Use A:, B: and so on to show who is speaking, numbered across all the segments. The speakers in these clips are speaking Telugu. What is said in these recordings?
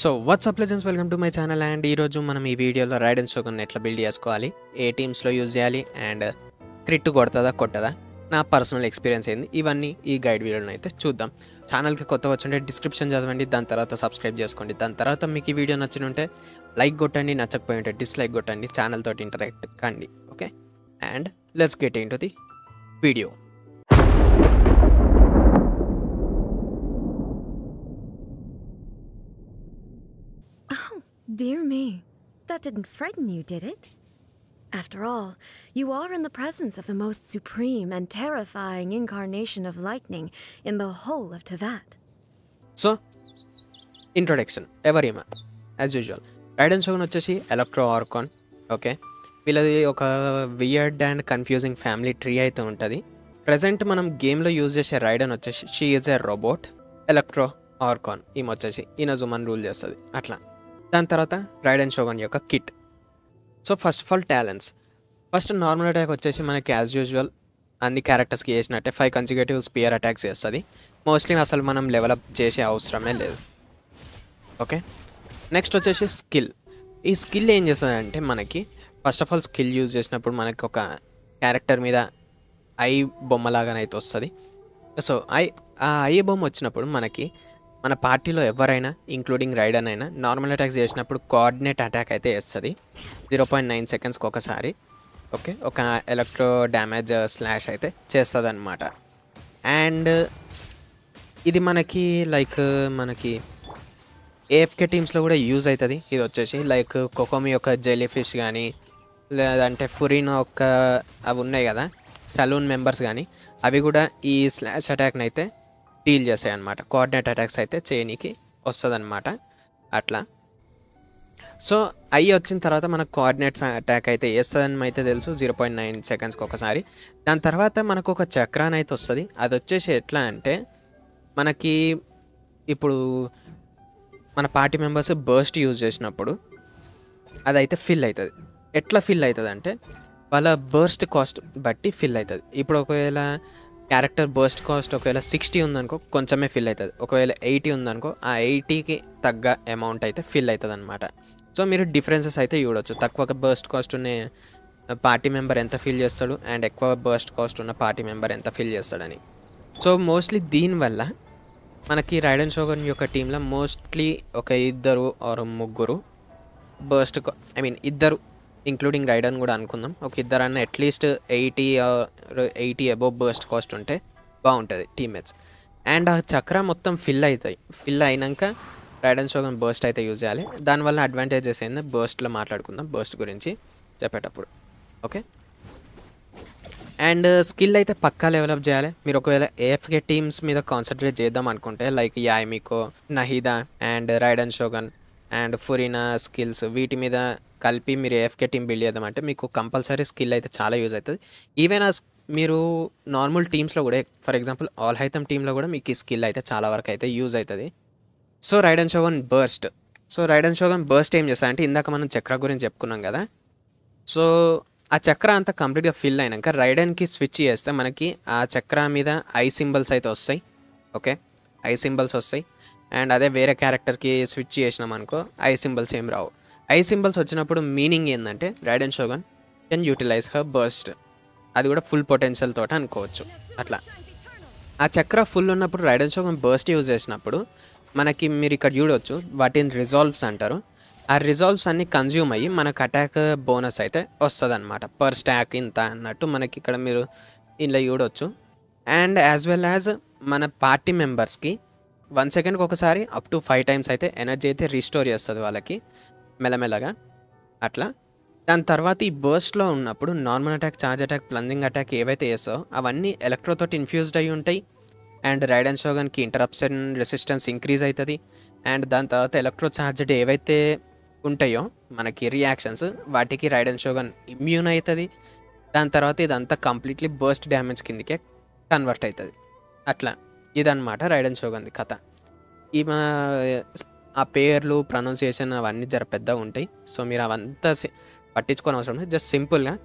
A: So what's up legends welcome to my channel and ఈరోజు మనం ఈ వీడియోలో రైడ్ అండ్ ఎట్లా బిల్డ్ చేసుకోవాలి ఏ టీమ్స్లో యూజ్ చేయాలి అండ్ క్రిట్ కొడుతుందా కొట్టదా? నా పర్సనల్ ఎక్స్పీరియన్స్ ఏంది? ఇవన్నీ ఈ గైడ్ వీడియోలో అయితే చూద్దాం. ఛానల్కి కొత్త వచ్చుంటే డిస్క్రిప్షన్ చదవండి దాని తర్వాత సబ్స్క్రైబ్ చేసుకోండి. దాని తర్వాత మీకు ఈ వీడియో నచ్చిన ఉంటే లైక్ కొట్టండి నచ్చకపోయి ఉంటే డిస్లైక్ కొట్టండి ఛానల్ తోటి ఇంటరాక్ట్ కండి okay and let's get into the
B: video dear me. That didn't frighten you, did it? After all, you are in the presence of the most supreme and terrifying incarnation of lightning in the whole of Tevat.
A: So introduction ఎవరిమా as usual రైడన్ Shogun వచ్చేసి ఎలక్ట్రో ఆర్కాన్ ఓకే వీళ్ళది ఒక weird and confusing family tree అయితే ఉంటుంది ప్రజెంట్ మనం గేమ్లో యూజ్ చేసే రైడన్ వచ్చేసి she is a robot electro archon ఈమె వచ్చేసి ఈయన జుమన్ రూల్ చేస్తుంది అట్లా దాని తర్వాత రైడ్ అండ్ షోగన్ యొక్క kit so first of all talents first normal attack వచ్చేసి మనకి యాజ్ యూజువల్ అన్ని క్యారెక్టర్స్కి చేసినట్టే ఫైవ్ కన్సిక్యూటివ్ స్పియర్ అటాక్స్ చేస్తుంది. మోస్ట్లీ అసలు మనం డెవలప్ చేసే అవసరమే లేదు. ఓకే నెక్స్ట్ వచ్చేసి స్కిల్ ఈ స్కిల్ ఏం చేస్తుందంటే మనకి first of all skill use చేసినప్పుడు మనకి ఒక క్యారెక్టర్ మీద ఐ బొమ్మలాగానైతే వస్తుంది. సో ఐ ఆ ఐ బొమ్మ వచ్చినప్పుడు మనకి మన పార్టీలో ఎవరైనా ఇంక్లూడింగ్ రైడర్ అయినా నార్మల్ అటాక్స్ చేసినప్పుడు కోఆర్డినేట్ అటాక్ అయితే వేస్తుంది జీరో పాయింట్ నైన్ సెకండ్స్కి ఒకసారి ఓకే ఒక ఎలక్ట్రో డ్యామేజ్ స్లాష్ అయితే చేస్తుంది అనమాట అండ్ uh, ఇది మనకి లైక్ uh, మనకి ఏఎఫ్కే టీమ్స్లో కూడా యూజ్ అవుతుంది ఇది వచ్చేసి లైక్ కొకోమి uh, యొక్క జెలీ ఫిష్ కానీ లేదంటే ఫురిన్ యొక్క అవి ఉన్నాయి కదా సలూన్ మెంబర్స్ కానీ అవి కూడా ఈ స్లాష్ అటాక్ని అయితే డీల్ చేస్తాయి అనమాట కోఆర్డినేట్ అటాక్స్ అయితే చేయనీకి వస్తుంది అట్లా. సో ఐ వచ్చిన తర్వాత మనకు కోఆర్డినేట్స్ అటాక్ అయితే వేస్తుందని అయితే తెలుసు. జీరో పాయింట్ నైన్ సెకండ్స్కి ఒకసారి. దాని తర్వాత మనకు ఒక చక్రాన్ అయితే వస్తుంది. అది వచ్చేసి ఎట్లా అంటే మనకి ఇప్పుడు మన పార్టీ మెంబర్స్ బర్స్ట్ యూజ్ చేసినప్పుడు అదైతే ఫిల్ అవుతుంది ఎట్లా ఫిల్ అవుతుంది అంటే వాళ్ళ బర్స్ట్ కాస్ట్ బట్టి ఫిల్ అవుతుంది ఇప్పుడు ఒకవేళ క్యారెక్టర్ బర్స్ట్ కాస్ట్ ఒకవేళ సిక్స్టీ ఉందనుకో కొంచెమే ఫిల్ అవుతుంది. ఒకవేళ ఎయిటీ ఉందనుకో ఆ ఎయిటీకి తగ్గ అమౌంట్ అయితే ఫిల్ అవుతుంది అనమాట సో మీరు డిఫరెన్సెస్ అయితే చూడొచ్చు. తక్కువ బర్స్ట్ కాస్ట్ ఉన్న పార్టీ మెంబర్ ఎంత ఫిల్ చేస్తాడు అండ్ ఎక్కువ బర్స్ట్ కాస్ట్ ఉన్న పార్టీ మెంబర్ ఎంత ఫిల్ చేస్తాడని. సో మోస్ట్లీ దీనివల్ల మనకి రైడన్ షోగన్ యొక్క టీంలో మోస్ట్లీ ఒక ఇద్దరు ఆరు ముగ్గురు బర్స్ట్ ఐ మీన్ ఇద్దరు ఇంక్లూడింగ్ రైడన్ కూడా అనుకుందాం. ఒక ఇద్దరన్నా at least eighty eighty above burst cost ఉంటే బాగుంటుంది టీమ్మేట్స్ అండ్ ఆ చక్ర మొత్తం ఫిల్ అవుతాయి ఫిల్ అయినాక రైడన్ షోగన్ బర్స్ట్ అయితే యూజ్ చేయాలి. దానివల్ల అడ్వాంటేజెస్ ఏందో? బర్స్ట్లో మాట్లాడుకుందాం బర్స్ట్ గురించి చెప్పేటప్పుడు. ఓకే అండ్ స్కిల్ అయితే పక్కా డెవలప్ చేయాలి. మీరు ఒకవేళ ఏఎఫ్కే టీమ్స్ మీద కాన్సన్ట్రేట్ చేద్దాం అనుకుంటే like Yae Miko Nahida and Raiden Shogun and Furina skills వీటి మీద కలిపి మీరు ఏఎఫ్కే టీమ్ బిల్డ్ చేద్దామంటే మీకు కంపల్సరీ స్కిల్ అయితే చాలా యూజ్ అవుతుంది. ఈవెన్ ఆ మీరు నార్మల్ టీమ్స్లో కూడా ఫర్ ఎగ్జాంపుల్ ఆల్ హైతమ్ టీంలో కూడా మీకు ఈ స్కిల్ అయితే చాలా వరకు అయితే యూజ్ అవుతుంది. So Raiden Shogun burst so Raiden Shogun burst ఏం చేస్తా అంటే ఇందాక మనం చక్ర గురించి చెప్పుకున్నాం కదా. సో ఆ చక్ర అంతా కంప్లీట్గా ఫిల్ అయినాక రైడన్కి స్విచ్ చేస్తే మనకి ఆ చక్ర మీద ఐ సింబల్స్ అయితే వస్తాయి. ఓకే ఐ సింబల్స్ వస్తాయి. అండ్ అదే వేరే క్యారెక్టర్కి స్విచ్ చేసినాం అనుకో ఐ సింబల్స్ ఏం రావు. ఐ సింబల్స్ వచ్చినప్పుడు మీనింగ్ ఏంటంటే Raiden Shogun can utilize her burst అది కూడా ఫుల్ పొటెన్షియల్ తోట అనుకోవచ్చు. అట్లా. ఆ చక్ర ఫుల్ ఉన్నప్పుడు రైడన్ షోగన్ బర్స్ట్ యూజ్ చేసినప్పుడు మనకి మీరు ఇక్కడ చూడవచ్చు వాటిని రిజాల్వ్స్ అంటారు. ఆ రిజాల్వ్స్ అన్ని కన్జ్యూమ్ అయ్యి మనకు అటాక్ బోనస్ అయితే వస్తుంది అనమాట పర్ స్టాక్ ఇంత అన్నట్టు మనకి ఇక్కడ మీరు ఇలా చూడవచ్చు అండ్ యాజ్ వెల్ యాజ్ మన పార్టీ మెంబర్స్కి వన్ సెకండ్కి ఒకసారి అప్ టు ఫైవ్ టైమ్స్ అయితే ఎనర్జీ అయితే రీస్టోర్ చేస్తుంది వాళ్ళకి. మెల్లమెల్లగా అట్లా. దాని తర్వాత ఈ బర్స్ట్లో ఉన్నప్పుడు normal attack charge attack plunging attack ఏవైతే వేసో అవన్నీ ఎలక్ట్రోతోటి ఇన్ఫ్యూజ్డ్ అయి ఉంటాయి. అండ్ రైడ్ అండ్ షోగన్కి ఇంటరప్షన్ రెసిస్టెన్స్ ఇంక్రీజ్ అవుతుంది అండ్ దాని తర్వాత ఎలక్ట్రో ఛార్జ్డ్ ఏవైతే ఉంటాయో మనకి రియాక్షన్స్ వాటికి రైడ్ అండ్ షోగన్ ఇమ్యూన్ అవుతుంది దాని తర్వాత ఇదంతా కంప్లీట్లీ బర్స్ట్ డ్యామేజ్ కిందకే కన్వర్ట్ అవుతుంది అట్లా. ఇదన్నమాట రైడ్ అండ్ షోగన్ది కథ. ఈ ఆ పేర్లు ప్రొనౌన్సియేషన్ అవన్నీ జర పెద్దగా ఉంటాయి. సో మీరు అవంతా పట్టించుకోని అవసరం లేదు. జస్ట్ సింపుల్గా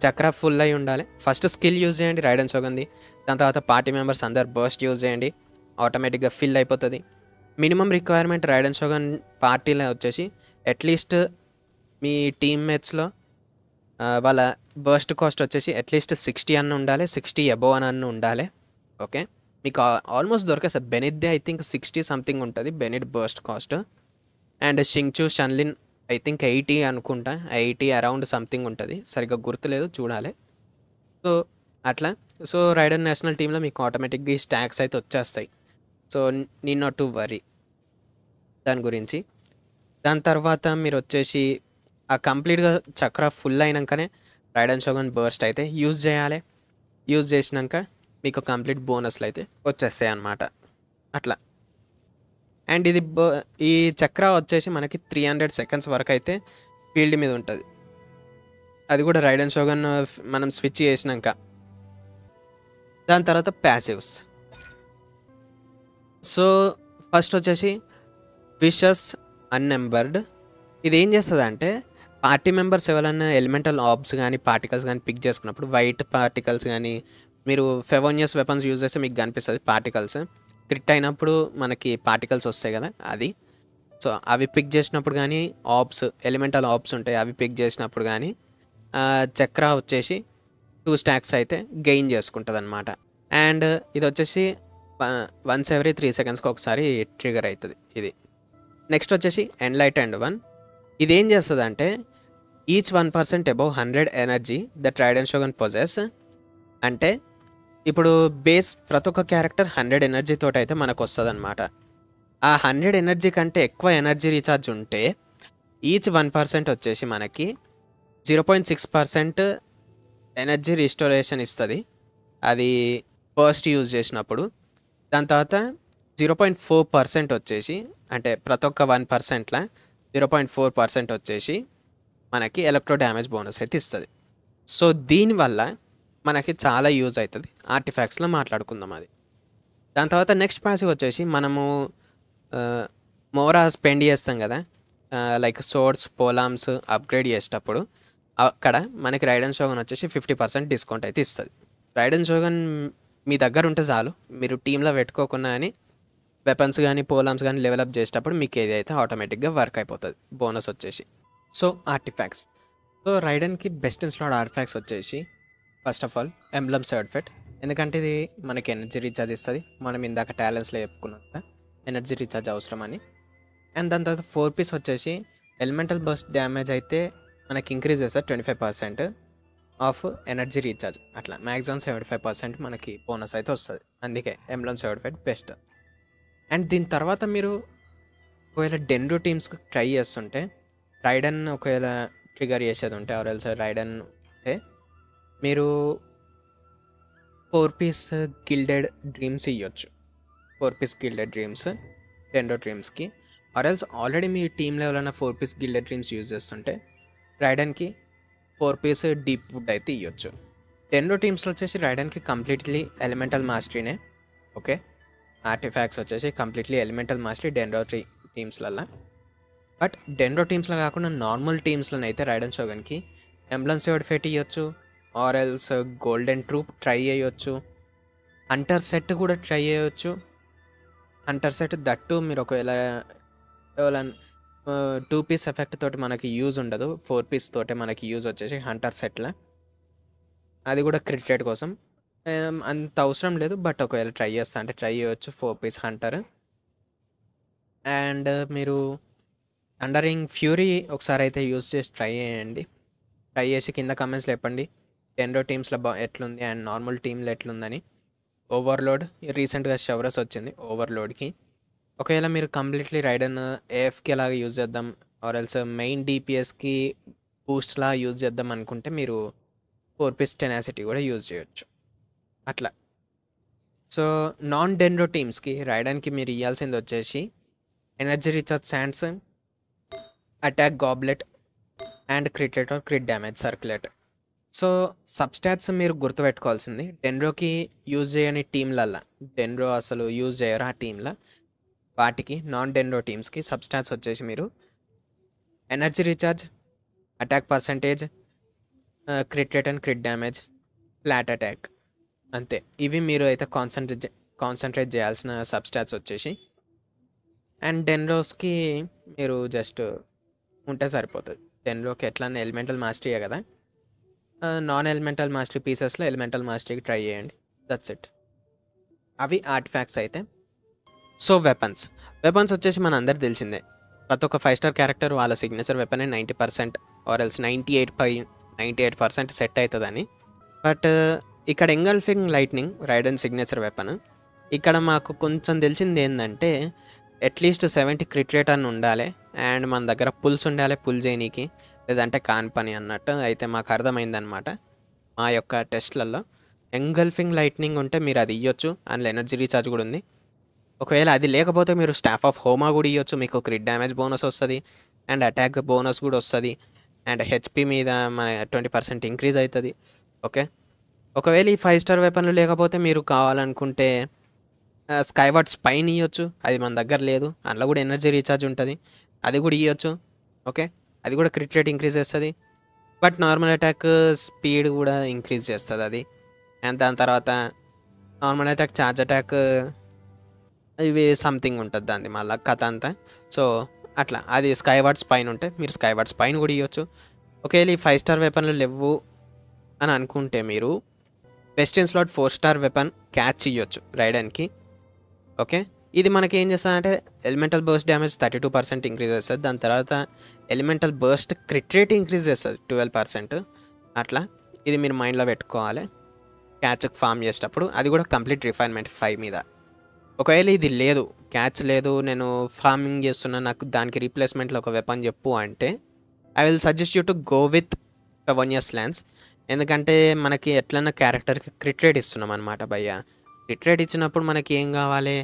A: చక్ర ఫుల్ అయి ఉండాలి. ఫస్ట్ స్కిల్ యూజ్ చేయండి రైడన్ సోగంది. దాని తర్వాత పార్టీ మెంబర్స్ అందరు బర్స్ట్ యూజ్ చేయండి. ఆటోమేటిక్గా ఫిల్ అయిపోతుంది. మినిమం రిక్వైర్మెంట్ రైడన్ షోగన్ పార్టీలో వచ్చేసి అట్లీస్ట్ మీ టీమ్మేట్స్లో వాళ్ళ బర్స్ట్ కాస్ట్ వచ్చేసి అట్లీస్ట్ సిక్స్టీ అన్న ఉండాలి సిక్స్టీ అబోవ్ అని అన్న ఉండాలి. ఓకే? మీకు ఆల్మోస్ట్ దొరికే సార్ బెనిట్దే ఐ థింక్ సిక్స్టీ సంథింగ్ ఉంటుంది Bennett burst cost. And Xingqiu షన్లిన్ I think eighty అనుకుంటా ఎయిటీ అరౌండ్ సంథింగ్ ఉంటుంది. సరిగ్గా గుర్తులేదు చూడాలి. సో అట్లా. సో రైడర్ నేషనల్ టీంలో మీకు ఆటోమేటిక్గా ఈ స్టాక్స్ అయితే వచ్చేస్తాయి. సో నీ నాట్ టు వరీ దాని గురించి. దాని తర్వాత మీరు వచ్చేసి ఆ కంప్లీట్గా చక్ర ఫుల్ అయినాకనే రైడ్ అండ్ షోగన్ బర్స్ట్ అయితే యూజ్ చేయాలి. యూజ్ చేసినాక మీకు కంప్లీట్ బోనస్లు అయితే వచ్చేస్తాయి అన్నమాట అట్లా. అండ్ ఇది బో ఈ చక్ర వచ్చేసి మనకి త్రీ హండ్రెడ్ సెకండ్స్ వరకు అయితే ఫీల్డ్ మీద ఉంటుంది. అది కూడా రైడ్ అండ్ షోగన్ మనం స్విచ్ చేసినాక. దాని తర్వాత ప్యాసివ్స్. సో ఫస్ట్ వచ్చేసి విషస్ అన్నెంబర్డ్. ఇది ఏం చేస్తుంది అంటే పార్టీ మెంబర్స్ ఎవరైనా ఎలిమెంటల్ ఆబ్స్ కానీ పార్టికల్స్ కానీ పిక్ చేసుకున్నప్పుడు వైట్ పార్టికల్స్ కానీ మీరు ఫెవోనియస్ వెపన్స్ యూజ్ చేస్తే మీకు కనిపిస్తుంది పార్టికల్స్. క్రిట్ అయినప్పుడు మనకి పార్టికల్స్ వస్తాయి కదా అది. సో అవి పిక్ చేసినప్పుడు కానీ ఆప్స్ ఎలిమెంటల్ ఆప్స్ ఉంటాయి అవి పిక్ చేసినప్పుడు కానీ చక్ర వచ్చేసి టూ స్టాక్స్ అయితే గెయిన్ చేసుకుంటుంది అనమాట అండ్ ఇది వచ్చేసి వన్స్ ఎవ్రీ త్రీ సెకండ్స్కి ఒకసారి ట్రిగర్ అవుతుంది ఇది. నెక్స్ట్ వచ్చేసి ఎన్లైట్ అండ్ వన్. ఇది ఏం చేస్తుంది అంటే each one percent above hundred energy the Raiden Shogun possesses. అంటే ఇప్పుడు బేస్ ప్రతి ఒక్క క్యారెక్టర్ హండ్రెడ్ ఎనర్జీ అయితే మనకు వస్తుంది అనమాట ఆ హండ్రెడ్ ఎనర్జీ కంటే ఎక్కువ ఎనర్జీ రీఛార్జ్ ఉంటే ఈచ్ వన్ పర్సెంట్ వచ్చేసి మనకి zero point six percent energy restoration ఇస్తుంది. అది ఫస్ట్ యూజ్ చేసినప్పుడు. దాని తర్వాత జీరో పాయింట్ ఫోర్ పర్సెంట్ వచ్చేసి అంటే ప్రతి ఒక్క వన్ పర్సెంట్లో జీరో పాయింట్ ఫోర్ పర్సెంట్ వచ్చేసి మనకి ఎలక్ట్రో డ్యామేజ్ బోనస్ అయితే ఇస్తుంది. సో దీనివల్ల మనకి చాలా యూజ్ అవుతుంది ఆర్టిఫాక్ట్స్లో మాట్లాడుకుందాం అది. దాని తర్వాత నెక్స్ట్ ప్యాసివ్ వచ్చేసి మనము మోరా స్పెండ్ చేస్తాం కదా లైక్ సోర్స్ పోలామ్స్ అప్గ్రేడ్ చేసేటప్పుడు అక్కడ మనకి రైడన్ షోగన్ వచ్చేసి ఫిఫ్టీ పర్సెంట్ డిస్కౌంట్ అయితే ఇస్తుంది. రైడన్ షోగన్ మీ దగ్గర ఉంటే చాలు మీరు టీంలో పెట్టుకోకుండా అని వెపన్స్ కానీ పోలామ్స్ కానీ డెవలప్ చేసేటప్పుడు మీకు ఏది అయితే ఆటోమేటిక్గా వర్క్ అయిపోతుంది బోనస్ వచ్చేసి. సో ఆర్టిఫాక్ట్స్ సో రైడన్కి బెస్ట్ ఇన్స్లాడ్ ఆర్టిఫాక్ట్స్ వచ్చేసి first of all emblem certificate ఎందుకంటే ఇది మనకి ఎనర్జీ రీఛార్జ్ ఇస్తుంది. మనం ఇందాక టాలెంట్స్లో చెప్పుకున్నాం కదా ఎనర్జీ రీఛార్జ్ అవసరం అని అండ్ దాని తర్వాత ఫోర్ పీస్ వచ్చేసి ఎలిమెంటల్ బస్ట్ డ్యామేజ్ అయితే మనకి ఇంక్రీజ్ చేస్తారు twenty five percent of energy recharge అట్లా మ్యాక్సిమం సెవెంటీ ఫైవ్ పర్సెంట్ మనకి బోనస్ అయితే వస్తుంది. అందుకే emblem seventy five best and దీని తర్వాత మీరు ఒకవేళ డెన్రో టీమ్స్కి ట్రై చేస్తుంటే రైడన్ ఒకవేళ ట్రిగర్ చేసేది ఉంటే ఆర్ ఎల్స్ రైడన్ ఉంటే మీరు ఫోర్ పీస్ గిల్డెడ్ డ్రీమ్స్ ఇవ్వచ్చు four piece gilded dreams dendro డ్రీమ్స్కి or else already me team level four piece gilded dreams use చేస్తుంటే రైడన్కి ఫోర్ పీస్ డీప్ వుడ్ అయితే ఇవ్వచ్చు డెండో టీమ్స్లో వచ్చేసి రైడన్కి కంప్లీట్లీ ఎలిమెంటల్ మాస్టరీనే ఓకే ఆర్టిఫాక్ట్స్ వచ్చేసి కంప్లీట్లీ ఎలిమెంటల్ మాస్టరీ డెండ్రో టీ టీమ్స్లల్లో బట్ డెండ్రో టీమ్స్లో కాకుండా నార్మల్ టీమ్స్లో అయితే రైడన్ షోగన్కి ఎంబ్లమ్ సేవడ్ ఫెట్ ఇవ్వచ్చు or else golden troupe try చేయొచ్చు. హంటర్ సెట్ కూడా ట్రై చేయొచ్చు. హంటర్ సెట్ దట్టు మీరు ఒకవేళ టూ పీస్ ఎఫెక్ట్ తోటి మనకి యూజ్ ఉండదు. ఫోర్ పీస్ తోటే మనకి యూజ్ వచ్చేసి హంటర్ సెట్లో. అది కూడా క్రికెట్ కోసం. అంత అవసరం లేదు. బట్ ఒకవేళ ట్రై చేస్తా అంటే ట్రై చేయవచ్చు ఫోర్ పీస్ హంటర్. అండ్ మీరు అండరింగ్ ఫ్యూరీ ఒకసారి అయితే యూజ్ చేసి ట్రై చేయండి. ట్రై చేసి కింద కమెంట్స్ చెప్పండి. టెన్రో టీమ్స్లో బా ఎట్లుంది అండ్ నార్మల్ టీంలో ఎట్లుందని ఓవర్లోడ్ రీసెంట్గా షవరస్ వచ్చింది ఓవర్లోడ్కి ఒకవేళ మీరు కంప్లీట్లీ రైడన్ ఏఎఫ్కి అలాగా యూజ్ చేద్దాం ఆర్ ఎల్స్ మెయిన్ డిపిఎస్కి బూస్ట్లా యూజ్ చేద్దాం అనుకుంటే మీరు ఫోర్ పీస్ టెనాసిటీ కూడా యూజ్ చేయొచ్చు. అట్లా. సో నాన్ డెన్రో టీమ్స్కి రైడన్కి మీరు ఇవ్వాల్సింది వచ్చేసి energy recharge sands attack goblet and crit rate or crit damage circlet so substats మీరు గుర్తుపెట్టుకోవాల్సింది. డెన్రోకి యూజ్ చేయని టీంలల్లా డెన్రో అసలు యూజ్ చేయరు ఆ టీంలో వాటికి నాన్ డెన్రో టీమ్స్కి సబ్స్టాట్స్ వచ్చేసి మీరు energy recharge attack percentage crit rate and crit damage flat attack. అంతే. ఇవి మీరు అయితే కాన్సన్ట్రేట్ కాన్సన్ట్రేట్ చేయాల్సిన సబ్స్టాట్స్ వచ్చేసి. అండ్ డెన్రోస్కి మీరు జస్ట్ ఉంటే సరిపోతుంది. డెన్రోకి ఎట్లా ఎలిమెంటల్ మాస్టరీయే కదా. నాన్ ఎలిమెంటల్ మాస్టరీ పీసెస్లో ఎలిమెంటల్ మాస్టరీకి ట్రై చేయండి. దట్స్ ఇట్ అవి ఆర్ట్ ఫ్యాక్ట్స్ అయితే. సో వెపన్స్ వెపన్స్ వచ్చేసి మన అందరు తెలిసిందే. ప్రతి ఒక్క ఫైవ్ స్టార్ క్యారెక్టర్ వాళ్ళ signature weapon ninety percent or else ninety eight pi ninety eight percent set అవుతుందని బట్ ఇక్కడ engulfing lightning Raiden signature weapon ఇక్కడ మాకు కొంచెం తెలిసింది ఏంటంటే అట్లీస్ట్ సెవెంటీ క్రిట్ రేట్ అని ఉండాలి. అండ్ మన దగ్గర పుల్స్ ఉండాలి పుల్ చేయనీకి. లేదంటే కాన్ పని అన్నట్టు అయితే మాకు అర్థమైందనమాట మా యొక్క టెస్ట్లలో ఎంగల్ఫింగ్ లైట్నింగ్ ఉంటే మీరు అది ఇవ్వచ్చు అందులో ఎనర్జీ రీఛార్జ్ కూడా ఉంది. ఒకవేళ అది లేకపోతే మీరు స్టాఫ్ ఆఫ్ హోమా కూడా ఇవ్వచ్చు మీకు క్రిట్ డ్యామేజ్ బోనస్ వస్తుంది అండ్ అటాక్ బోనస్ కూడా వస్తుంది అండ్ హెచ్పి మీద మన ట్వంటీ పర్సెంట్ ఇంక్రీజ్ అవుతుంది ఓకే? ఒకవేళ ఈ ఫైవ్ స్టార్ వెపన్లు లేకపోతే మీరు కావాలనుకుంటే స్కైవర్డ్ స్పైన్ ఇవ్వచ్చు అది మన దగ్గర లేదు అందులో కూడా ఎనర్జీ రీఛార్జ్ ఉంటుంది అది కూడా ఇవ్వచ్చు ఓకే? అది కూడా క్రిట్ రేట్ ఇంక్రీజ్ చేస్తుంది. బట్ నార్మల్ అటాక్ స్పీడ్ కూడా ఇంక్రీజ్ చేస్తుంది అది. అండ్ దాని తర్వాత నార్మల్ అటాక్ ఛార్జ్ అటాక్ ఇవి సంథింగ్ ఉంటుంది దాన్ని మళ్ళీ కథ అంతా. సో అట్లా. అది స్కై వర్డ్స్ పైన ఉంటే మీరు స్కై వర్డ్స్ పైన కూడా ఇవ్వచ్చు ఒకవేళ ఈ ఫైవ్ స్టార్ వెపన్లు లేవు అని అనుకుంటే మీరు best in slot four star weapon catch ఇవ్వచ్చు రైడన్కి. ఓకే ఇది మనకి ఏం చేస్తుందంటే elemental burst damage thirty two percent increase చేస్తుంది. దాని తర్వాత elemental burst crit rate increase చేస్తుంది ట్వెల్వ్ పర్సెంట్ అట్లా ఇది మీరు మైండ్లో పెట్టుకోవాలి. క్యాచ్కి ఫామ్ చేసేటప్పుడు అది కూడా కంప్లీట్ రిఫైన్మెంట్ ఫైవ్ మీద. ఒకవేళ ఇది లేదు క్యాచ్ లేదు నేను ఫార్మింగ్ చేస్తున్నా నాకు దానికి రీప్లేస్మెంట్లో ఒక వెపన్ చెప్పు అంటే I will suggest you to go with one years lance ఎందుకంటే మనకి ఎట్లన్నా క్యారెక్టర్కి క్రిట్ రేట్ ఇస్తున్నాం అనమాట భయ్య. క్రిట్ రేట్ ఇచ్చినప్పుడు మనకి ఏం కావాలి?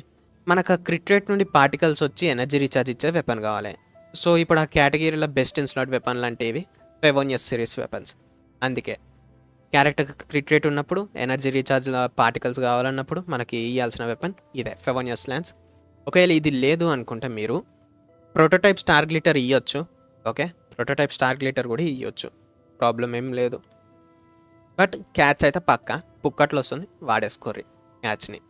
A: మనకు ఆ క్రిట్ రేట్ నుండి పార్టికల్స్ వచ్చి ఎనర్జీ రీఛార్జ్ ఇచ్చే వెపన్ కావాలి. సో ఇప్పుడు ఆ కేటగిరీలో బెస్ట్ ఇన్ స్లాట్ వెపన్లు అంటే ఇవి ఫెవోనియస్ సిరీస్ వెపన్స్ అందుకే క్యారెక్టర్ క్రిట్ రేట్ ఉన్నప్పుడు ఎనర్జీ రీఛార్జ్ పార్టికల్స్ కావాలన్నప్పుడు మనకి ఇవ్వాల్సిన వెపన్ ఇదే ఫెవోనియస్ ల్యాన్స్ ఒకవేళ ఇది లేదు అనుకుంటే మీరు ప్రోటోటైప్ స్టార్ గ్లిటర్ ఇవ్వచ్చు ఓకే ప్రోటోటైప్ స్టార్ గ్లిటర్ కూడా ఇవ్వచ్చు ప్రాబ్లం ఏం లేదు. బట్ క్యాచ్ అయితే పక్క పుక్కట్లో వస్తుంది వాడేసుకోర్రి క్యాచ్ని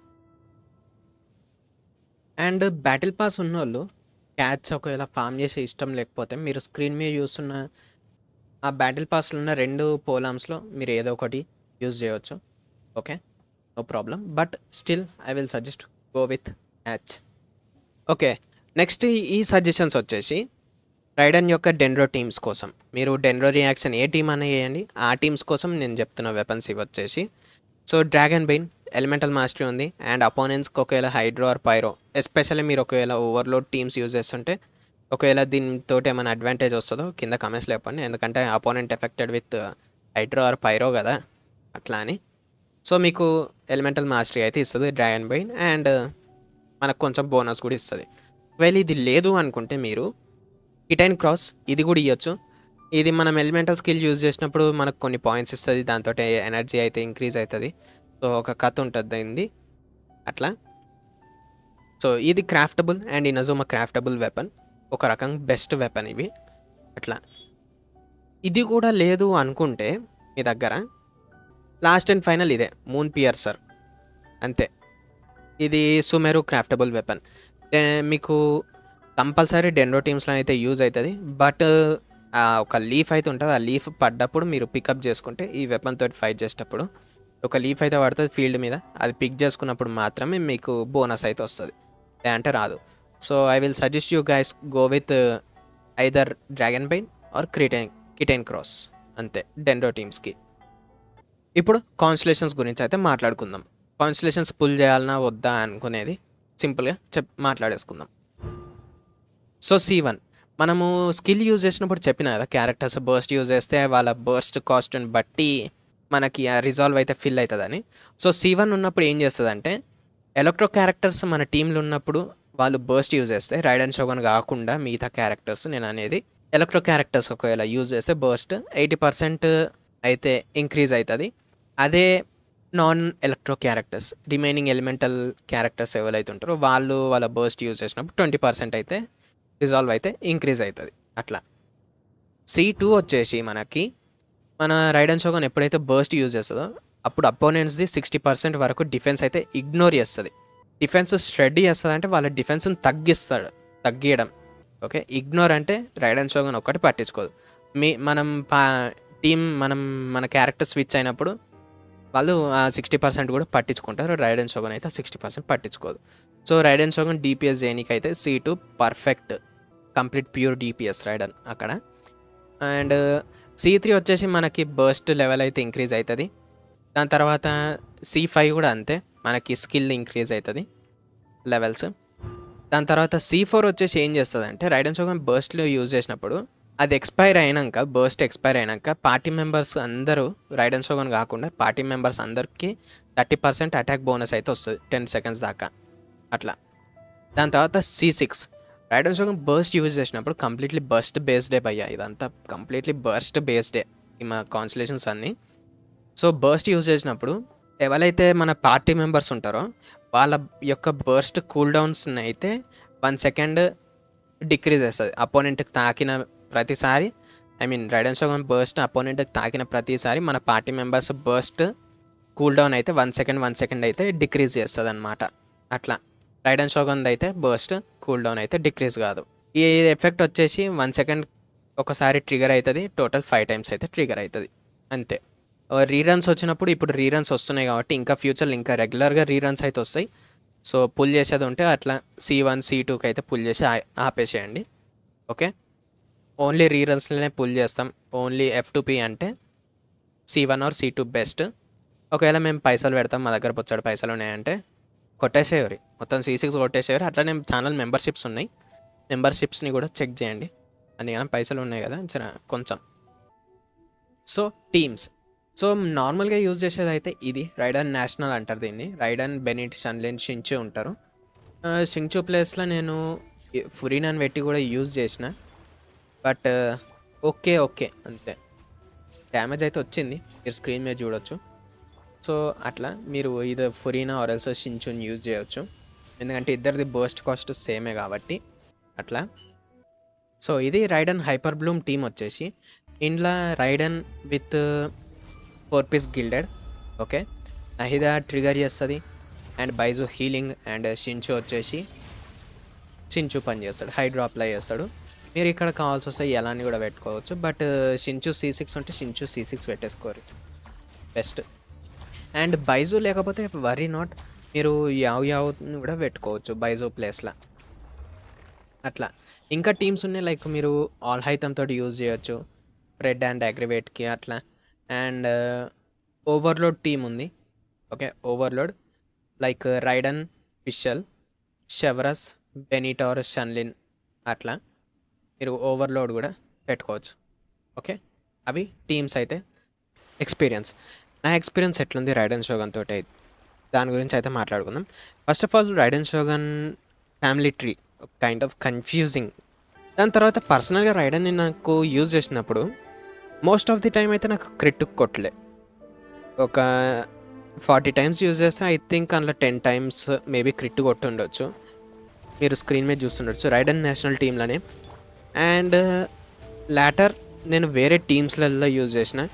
A: అండ్ బ్యాటిల్ పాస్ ఉన్నోళ్ళు క్యాచ్ ఒకవేళ ఫామ్ చేసే ఇష్టం లేకపోతే మీరు స్క్రీన్ మీద చూస్తున్న ఆ బ్యాటిల్ పాస్లో ఉన్న రెండు పోలామ్స్లో మీరు ఏదో ఒకటి యూజ్ చేయవచ్చు okay? No problem. But still I will suggest go with catch. Okay. Next ఈ సజెషన్స్ వచ్చేసి రైడన్ యొక్క డెండ్రో టీమ్స్ కోసం. మీరు డెండ్రో రియాక్షన్ ఏ టీం అనే చేయండి. ఆ టీమ్స్ కోసం నేను చెప్తున్న వెపన్స్ ఇవి వచ్చేసి so dragon bane elemental mastery ఉంది. అండ్ అపోనెంట్స్కి ఒకవేళ హైడ్రో ఆర్ పైరో ఎస్పెషల్లీ మీరు ఒకవేళ ఓవర్లోడ్ టీమ్స్ యూజ్ చేస్తుంటే ఒకవేళ దీనితో ఏమైనా అడ్వాంటేజ్ వస్తుందో కింద కమెంట్స్ లేపండి ఎందుకంటే opponent affected with hydro or pyro కదా అట్లా అని. సో మీకు ఎలిమెంటల్ మాస్టరీ అయితే ఇస్తుంది డ్రాగన్ బైన్ అండ్ మనకు కొంచెం బోనస్ కూడా ఇస్తుంది. ఒకవేళ ఇది లేదు అనుకుంటే మీరు కిటైన్ క్రాస్ ఇది కూడా ఇవ్వచ్చు ఇది మనం ఎలిమెంటల్ స్కిల్ యూజ్ చేసినప్పుడు మనకు కొన్ని పాయింట్స్ ఇస్తుంది. దాంతో ఎనర్జీ అయితే ఇంక్రీజ్ అవుతుంది. సో ఒక కథ ఉంటుంది అట్లా. సో ఇది craftable and Inazuma craftable weapon ఒక రకం బెస్ట్ వెపన్ ఇవి. అట్లా. ఇది కూడా లేదు అనుకుంటే మీ దగ్గర లాస్ట్ అండ్ ఫైనల్ ఇదే. మూన్ పియర్సర్ అంతే. ఇది సుమెరు క్రాఫ్టబుల్ వెపన్ మీకు కంపల్సరీ డెండో టీమ్స్లో అయితే యూజ్ అవుతుంది బట్ ఒక లీఫ్ అయితే ఉంటుంది. ఆ లీఫ్ పడ్డప్పుడు మీరు పికప్ చేసుకుంటే ఈ వెపన్ తోటి ఫైట్ చేసేటప్పుడు ఒక లీఫ్ అయితే పడుతుంది ఫీల్డ్ మీద. అది పిక్ చేసుకున్నప్పుడు మాత్రమే మీకు బోనస్ అయితే వస్తుంది. అంటే రాదు. So I will suggest you guys go with either dragon bane or Kitain Kitain cross అంతే. డెండో టీమ్స్కి ఇప్పుడు కాన్స్టలేషన్స్ గురించి అయితే మాట్లాడుకుందాం. కాన్స్టలేషన్స్ పుల్ చేయాలన్నా వద్దా అనుకునేది సింపుల్గా చెప్ మాట్లాడేసుకుందాం. సో సి వన్ మనము స్కిల్ యూజ్ చేసినప్పుడు చెప్పిన కదా క్యారెక్టర్స్ బర్స్ట్ యూజ్ చేస్తే వాళ్ళ బర్స్ట్ కాస్ట్ని బట్టి మనకి రిజాల్వ్ అయితే ఫిల్ అవుతుందని. సో సి వన్ ఉన్నప్పుడు ఏం చేస్తుందంటే ఎలక్ట్రో క్యారెక్టర్స్ మన టీంలో ఉన్నప్పుడు వాళ్ళు బర్స్ట్ యూజ్ చేస్తే రైడ్ అండ్ షోగన్ కాకుండా మిగతా క్యారెక్టర్స్ నేను అనేది ఎలక్ట్రో క్యారెక్టర్స్ ఒకవేళ యూజ్ చేస్తే బర్స్ట్ ఎయిటీ పర్సెంట్ అయితే ఇంక్రీజ్ అవుతుంది అదే non electro characters remaining elemental characters ఎవరైతే ఉంటారో వాళ్ళు వాళ్ళ బర్స్ట్ యూజ్ చేసినప్పుడు ట్వంటీ పర్సెంట్ అయితే రిజాల్వ్ అయితే ఇంక్రీజ్ అవుతుంది అట్లా. సి టూ వచ్చేసి మనకి మన రైడ్ అండ్ షోగన్ ఎప్పుడైతే బర్స్ట్ యూజ్ చేస్తుందో అప్పుడు అపోనెంట్స్ది సిక్స్టీ పర్సెంట్ వరకు డిఫెన్స్ అయితే ఇగ్నోర్ చేస్తుంది. డిఫెన్స్ స్ట్రెడ్ చేస్తుంది అంటే వాళ్ళ డిఫెన్స్ని తగ్గిస్తాడు తగ్గియడం. ఓకే? ఇగ్నోర్ అంటే రైడ్ అండ్ షోగన్ ఒక్కటి పట్టించుకోదు. మీ మనం పా టీం మనం మన క్యారెక్టర్ స్విచ్ అయినప్పుడు వాళ్ళు సిక్స్టీ పర్సెంట్ కూడా పట్టించుకుంటారు. రైడ్ అండ్ షోగన్ అయితే సిక్స్టీ పర్సెంట్ పట్టించుకోదు. సో రైడన్ షోగన్ డిపిఎస్ చేయడానికి అయితే C two perfect complete pure DPS Raiden అక్కడ. అండ్ సి త్రీ వచ్చేసి మనకి బర్స్ట్ లెవెల్ అయితే ఇంక్రీజ్ అవుతుంది. దాని తర్వాత సి ఫైవ్ కూడా అంతే. మనకి స్కిల్ ఇంక్రీజ్ అవుతుంది లెవెల్స్ దాని తర్వాత సి ఫోర్ వచ్చేసి ఏం చేస్తుంది అంటే రైడన్ షోగన్ బర్స్ట్లో యూజ్ చేసినప్పుడు అది ఎక్స్పైర్ అయినాక బర్స్ట్ ఎక్స్పైర్ అయినాక పార్టీ మెంబర్స్ అందరూ రైడెన్స్ షోగన్ కాకుండా పార్టీ మెంబర్స్ అందరికీ థర్టీ పర్సెంట్ అటాక్ బోనస్ అయితే వస్తుంది టెన్ సెకండ్స్ దాకా. అట్లా. దాని తర్వాత C six Raiden Shogun burst use చేసినప్పుడు కంప్లీట్లీ బర్స్ట్ బేస్డే భయ్యా. ఇదంతా కంప్లీట్లీ బర్స్ట్ బేస్డే ఈ మా కాన్స్టలేషన్స్ అన్నీ. సో బర్స్ట్ యూజ్ చేసినప్పుడు ఎవరైతే మన పార్టీ మెంబర్స్ ఉంటారో వాళ్ళ యొక్క బర్స్ట్ కూల్ డౌన్స్ని అయితే వన్ సెకండ్ డిక్రీజ్ చేస్తుంది. అపోనెంట్కి తాకిన ప్రతిసారి I mean Raiden Shogun burst అపోనెంట్కి తాకిన ప్రతిసారి మన party members burst cool down అయితే వన్ సెకండ్ వన్ సెకండ్ అయితే డిక్రీజ్ చేస్తుంది అనమాట అట్లా. రైడన్ షోగన్ అయితే బర్స్ట్ కూల్ డౌన్ అయితే డిక్రీజ్ కాదు. ఈ ఎఫెక్ట్ వచ్చేసి వన్ సెకండ్ ఒకసారి ట్రిగర్ అవుతుంది టోటల్ ఫైవ్ టైమ్స్ అయితే ట్రిగర్ అవుతుంది అంతే. రీరన్స్ వచ్చినప్పుడు ఇప్పుడు రీరన్స్ వస్తున్నాయి కాబట్టి ఇంకా ఫ్యూచర్లో ఇంకా రెగ్యులర్గా రీరన్స్ అయితే వస్తాయి. సో పుల్ చేసేది ఉంటే అట్లా సి వన్ సి టూకి అయితే పుల్ చేసి ఆ- ఆపేసేయండి. ఓకే? ఓన్లీ రీరన్స్లోనే పుల్ చేస్తాం. ఓన్లీ ఎఫ్ టు పి అంటే C one or C two best ఒకవేళ మేము పైసలు పెడతాం మా దగ్గర పొచ్చాడు పైసలు ఉన్నాయంటే కొట్టేసేవారు మొత్తం సి సిక్స్ కొట్టేసేవారు అట్లనే ఛానల్ మెంబర్షిప్స్ ఉన్నాయి. మెంబర్షిప్స్ని కూడా చెక్ చేయండి. అన్ని పైసలు ఉన్నాయి కదా కొంచెం. సో టీమ్స్ సో నార్మల్గా యూజ్ చేసేది అయితే ఇది. రైడన్ నేషనల్ అంటారు దీన్ని. రైడన్ బెనిట్ షన్లిన్ షించు ఉంటారు. షించు ప్లేస్లో నేను ఫురీనాన్ పెట్టి కూడా యూజ్ చేసిన. బట్ ఓకే ఓకే అంతే. డ్యామేజ్ అయితే వచ్చింది. మీరు స్క్రీన్ మీద చూడొచ్చు. సో అట్లా మీరు ఇది ఫురీనా ఆరల్స్ షించుని యూజ్ చేయొచ్చు. ఎందుకంటే ఇద్దరిది బర్స్ట్ కాస్ట్ సేమే కాబట్టి అట్లా. సో ఇది రైడన్ హైపర్ బ్లూమ్ టీమ్ వచ్చేసి. ఇంట్లో Raiden with four piece gilded okay Nahida trigger చేస్తుంది and Baizhu healing and Xingqiu వచ్చేసి షించు పని చేస్తాడు హైడ్రో అప్లై చేస్తాడు. మీరు ఇక్కడ కావాల్సి వస్తే ఎలాని కూడా పెట్టుకోవచ్చు బట్ షించు సి సిక్స్ ఉంటే షించు సి సిక్స్ పెట్టేసుకోరు. బెస్ట్ అండ్ బైజు లేకపోతే వరీ నాట్ మీరు యావ్ యావ్ని కూడా పెట్టుకోవచ్చు బైజు ప్లేస్లో అట్లా. ఇంకా టీమ్స్ ఉన్నాయి లైక్ మీరు ఆల్ హైతంతో తోటి యూజ్ చేయొచ్చు రెడ్ అండ్ అగ్రివేట్కి అట్లా. అండ్ uh, ఓవర్లోడ్ టీమ్ ఉంది. Okay overload like Raiden Fischl Chevreuse Bennett or Xiangling అట్లా మీరు ఓవర్లోడ్ కూడా పెట్టుకోవచ్చు. ఓకే అవి టీమ్స్ అయితే ఎక్స్పీరియన్స్ నా ఎక్స్పీరియన్స్ ఎట్లుంది రైడన్ షోగన్ తోటి దాని గురించి అయితే మాట్లాడుకుందాం. First of all Raiden Shogun family tree kind of confusing దాని తర్వాత పర్సనల్గా రైడన్ని నాకు యూజ్ చేసినప్పుడు మోస్ట్ ఆఫ్ ది టైం అయితే నాకు క్రిట్ కొట్టలే. ఒక ఫార్టీ టైమ్స్ యూజ్ చేస్తే ఐ థింక్ అందులో టెన్ టైమ్స్ మేబీ క్రిట్ కొట్టి ఉండొచ్చు. మీరు స్క్రీన్ మీద చూస్తుండొచ్చు. రైడన్ నేషనల్ టీంలోనే అండ్ లాటర్ నేను వేరే టీమ్స్లలో యూజ్ చేసిన.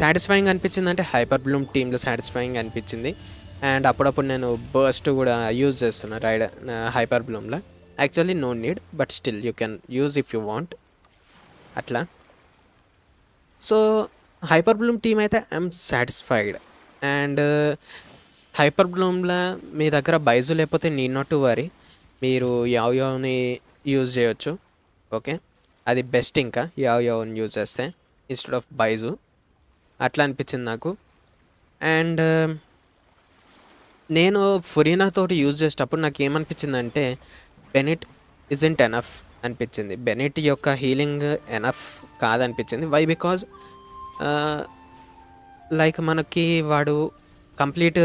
A: సాటిస్ఫైయింగ్ అనిపించింది అంటే హైపర్ బ్లూమ్ టీంలో సాటిస్ఫైయింగ్ అనిపించింది. అండ్ అప్పుడప్పుడు నేను బర్స్ట్ కూడా యూజ్ చేస్తున్నా Raiden hyper బ్లూమ్లో. Actually no need but still you can use if you want. అట్లా. సో హైపర్ బ్లూమ్ టీమ్ అయితే ఐఎమ్ సాటిస్ఫైడ్ అండ్ హైపర్ బ్లూమ్లో మీ దగ్గర బైజు లేకపోతే నీ నాట్ టు వరీ మీరు యావ్ యావ్ని యూజ్ చేయొచ్చు. ఓకే అది బెస్ట్ ఇంకా. యావ్ యావ్ని యూజ్ చేస్తే ఇన్స్టెడ్ ఆఫ్ బైజు అట్లా అనిపించింది నాకు. అండ్ um, నేను ఫురీనా తోటి యూజ్ చేసేటప్పుడు నాకు ఏమనిపించిందంటే బెనిట్ ఇజంట్ ఎనఫ్ అనిపించింది. బెనిట్ యొక్క హీలింగ్ ఎనఫ్ కాదనిపించింది. వై బికాజ్ లైక్ మనకి వాడు కంప్లీట్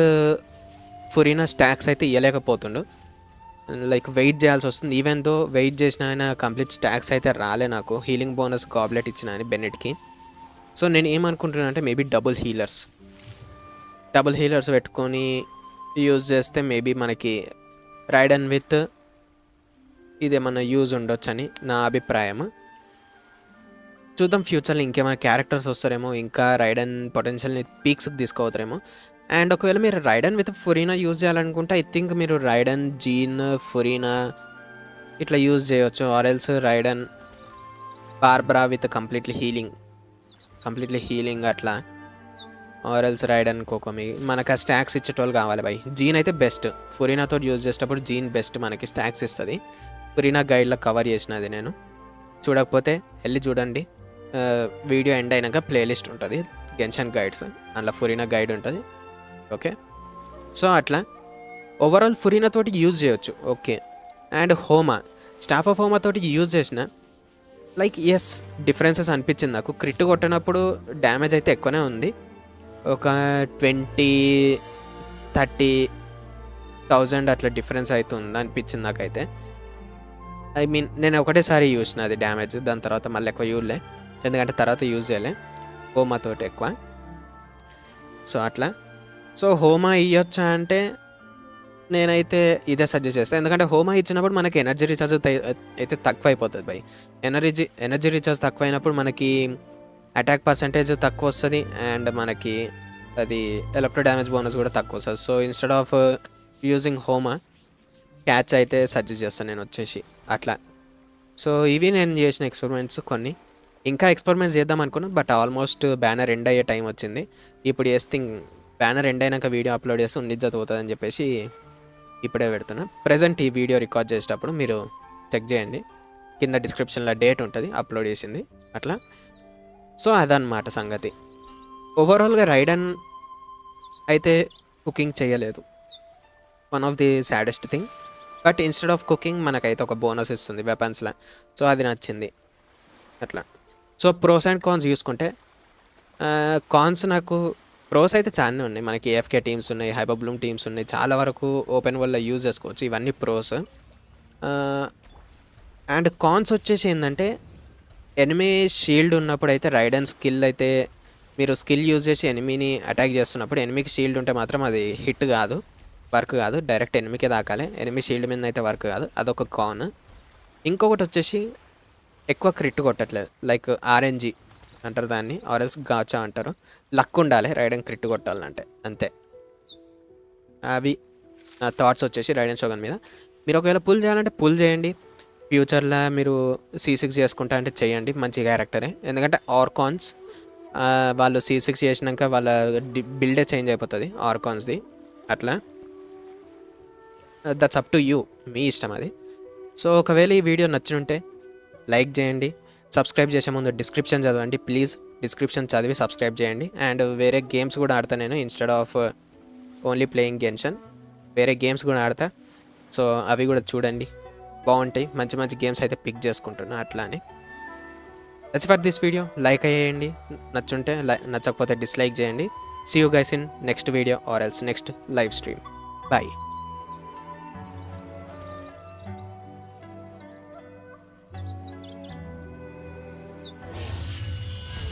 A: ఫురీనా స్టాక్స్ అయితే ఇవ్వలేకపోతుండు లైక్ వెయిట్ చేయాల్సి వస్తుంది. ఈవెన్ దో వెయిట్ చేసిన ఆయన కంప్లీట్ స్టాక్స్ అయితే రాలే నాకు. హీలింగ్ బోనస్ గాబ్లెట్ ఇచ్చిన అని బెనిట్కి సో నేను ఏమనుకుంటున్నాను అంటే maybe double healers double healers పెట్టుకొని యూజ్ చేస్తే మేబీ మనకి రైడన్ విత్ ఇదేమన్నా యూజ్ ఉండొచ్చని నా అభిప్రాయం చూద్దాం ఫ్యూచర్లో ఇంకేమైనా క్యారెక్టర్స్ వస్తారేమో ఇంకా రైడన్ పొటెన్షియల్ని పీక్స్కి తీసుకోవతారేమో అండ్ ఒకవేళ మీరు రైడన్ విత్ ఫురీనా యూజ్ చేయాలనుకుంటే ఐ థింక్ మీరు రైడన్ జీన్ ఫురీనా ఇట్లా యూజ్ చేయొచ్చు. Or else Raiden Barbara with completely healing completely healing అట్లా. ఆరెల్స్ రైడన్ కోకోమి మనకు ఆ స్టాక్స్ ఇచ్చేటోళ్ళు కావాలి బై. జీన్ అయితే బెస్ట్. ఫురీనాతో యూజ్ చేసేటప్పుడు జీన్ బెస్ట్ మనకి స్టాక్స్ ఇస్తుంది. ఫురీనా గైడ్లో కవర్ చేసినది నేను. చూడకపోతే వెళ్ళి చూడండి. వీడియో ఎండ్ అయినాక ప్లేలిస్ట్ ఉంటుంది. గెన్షన్ గైడ్స్ అందులో ఫురీనా గైడ్ ఉంటుంది. ఓకే? సో అట్లా. ఓవరాల్ ఫురీనా తోటి యూజ్ చేయొచ్చు. Okay. And Homa. Staff of Homa తోటి యూజ్ చేసిన. లైక్ ఎస్ డిఫరెన్సెస్ అనిపించింది నాకు. క్రిట్ కొట్టినప్పుడు డ్యామేజ్ అయితే ఎక్కువనే ఉంది. ఒక ట్వంటీ థర్టీ థౌజండ్ అట్లా డిఫరెన్స్ అవుతుంది అనిపించింది నాకైతే. ఐ మీన్ నేను ఒకటేసారి చూసిన అది డ్యామేజ్ దాని తర్వాత మళ్ళీ ఎక్కువ యూజ్లే ఎందుకంటే తర్వాత యూజ్ చేయలే. హోమాతోటి ఎక్కువ. సో అట్లా. సో హోమా ఇవ్వచ్చా అంటే నేనైతే ఇదే సజెస్ట్ చేస్తాను ఎందుకంటే హోమా ఇచ్చినప్పుడు మనకి ఎనర్జీ రీఛార్జ్ అయితే తక్కువ అయిపోతుంది బై. ఎనర్జీ ఎనర్జీ రీఛార్జ్ తక్కువ అయినప్పుడు మనకి అటాక్ పర్సంటేజ్ తక్కువ వస్తుంది అండ్ మనకి అది ఎలక్ట్రో డ్యామేజ్ బోనస్ కూడా తక్కువ వస్తుంది. So instead of using Homa catch అయితే సజెస్ట్ చేస్తాను నేను వచ్చేసి. అట్లా. సో ఇవి నేను చేసిన ఎక్స్పెరిమెంట్స్ కొన్ని. ఇంకా ఎక్స్పెరిమెంట్స్ చేద్దాం అనుకున్నా బట్ ఆల్మోస్ట్ బ్యానర్ ఎండ్ అయ్యే టైం వచ్చింది. ఇప్పుడు చేస్తే బ్యానర్ ఎండ్ అయినాక వీడియో అప్లోడ్ చేస్తే నిజ్జత అవుతుందని చెప్పేసి ఇప్పుడే పెడుతున్నా. ప్రజెంట్ ఈ వీడియో రికార్డ్ చేసేటప్పుడు మీరు చెక్ చేయండి. కింద డిస్క్రిప్షన్లో డేట్ ఉంటుంది అప్లోడ్ చేసింది. అట్లా. సో అదనమాట సంగతి. ఓవరాల్గా రైడన్ అయితే కుకింగ్ చేయలేదు. One of the saddest thing. But instead of cooking మనకైతే ఒక బోనస్ ఇస్తుంది వెపన్స్లో. సో అది నచ్చింది. అట్లా. సో ప్రోస్ అండ్ కాన్స్ చూసుకుంటే కాన్స్ నాకు ప్రోస్ అయితే చాలానే ఉన్నాయి. మనకి ఏఎఫ్కే టీమ్స్ ఉన్నాయి హైబబ్లూమ్ టీమ్స్ ఉన్నాయి. చాలా వరకు ఓపెన్ వల్ల యూజ్ చేసుకోవచ్చు ఇవన్నీ ప్రోస్. అండ్ కాన్స్ వచ్చేసి ఏంటంటే ఎనిమి షీల్డ్ ఉన్నప్పుడు అయితే రైడ్ అండ్ స్కిల్ అయితే మీరు స్కిల్ యూజ్ చేసి ఎనిమిని అటాక్ చేస్తున్నప్పుడు ఎనిమికి షీల్డ్ ఉంటే మాత్రం అది హిట్ కాదు. వర్క్ కాదు డైరెక్ట్ ఎనిమికే దాకాలి ఎనిమి షీల్డ్ మీద అయితే వర్క్ కాదు అదొక కాన్ ఇంకొకటి వచ్చేసి ఎక్కువ క్రిట్ కొట్టట్లేదు. లైక్ ఆర్ఎన్జీ అంటారు దాన్ని ఆర్ఎల్స్ గాచా అంటారు. లక్ ఉండాలి రైడన్ క్రిట్ కొట్టాలంటే. అంతే. అవి నా థాట్స్ వచ్చేసి రైడన్ షోగన్ మీద. మీరు ఒకవేళ పుల్ చేయాలంటే పుల్ చేయండి. ఫ్యూచర్లో మీరు సీ సిక్స్ చేసుకుంటా అంటే చేయండి మంచి క్యారెక్టరే ఎందుకంటే ఆర్కాన్స్ వాళ్ళు సి సిక్స్ చేసినాక వాళ్ళ బిల్డే చేంజ్ అయిపోతుంది ఆర్కాన్స్ది అట్లా. దట్స్ అప్ టు యూ మీ ఇష్టం అది. సో ఒకవేళ ఈ వీడియో నచ్చినుంటే లైక్ చేయండి. సబ్స్క్రైబ్ చేసే ముందు డిస్క్రిప్షన్ చదవండి. ప్లీజ్ డిస్క్రిప్షన్ చదివి సబ్స్క్రైబ్ చేయండి. అండ్ వేరే గేమ్స్ కూడా ఆడతా నేను instead of only playing Genshin వేరే గేమ్స్ కూడా ఆడతా. సో అవి కూడా చూడండి. బాగుంటాయి. మంచి మంచి గేమ్స్ అయితే పిక్ చేసుకుంటున్నా అట్లా అని that's for this video like అయ్యేయండి. నచ్చుంటే లై- నచ్చకపోతే డిస్లైక్ చేయండి. See you guys in next video or else next live stream bye